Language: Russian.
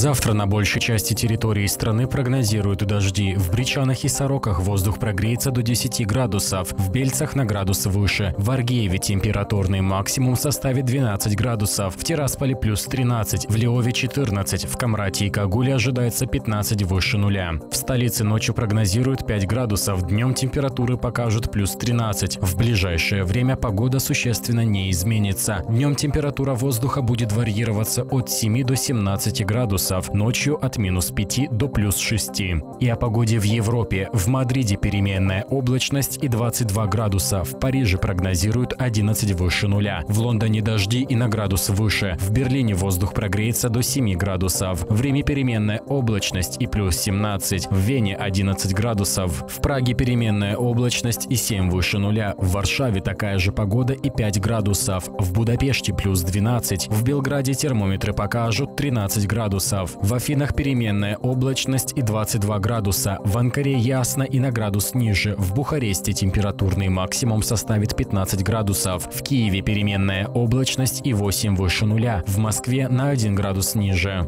Завтра на большей части территории страны прогнозируют дожди. В Бричанах и Сороках воздух прогреется до 10 градусов, в Бельцах на градус выше. В Аргееве температурный максимум составит 12 градусов, в Тирасполе плюс 13, в Леове 14, в Камрате и Кагуле ожидается 15 выше нуля. В столице ночью прогнозируют 5 градусов, днем температуры покажут плюс 13. В ближайшее время погода существенно не изменится. Днем температура воздуха будет варьироваться от 7 до 17 градусов, ночью от минус 5 до плюс 6. И о погоде в Европе. В Мадриде переменная облачность и 22 градуса. В Париже прогнозируют 11 выше нуля. В Лондоне дожди и на градус выше. В Берлине воздух прогреется до 7 градусов. В Риме переменная облачность и плюс 17. В Вене 11 градусов. В Праге переменная облачность и 7 выше нуля. В Варшаве такая же погода и 5 градусов. В Будапеште плюс 12. В Белграде термометры покажут 13 градусов. В Афинах переменная облачность и 22 градуса. В Анкаре ясно и на градус ниже. В Бухаресте температурный максимум составит 15 градусов. В Киеве переменная облачность и 8 выше нуля. В Москве на 1 градус ниже.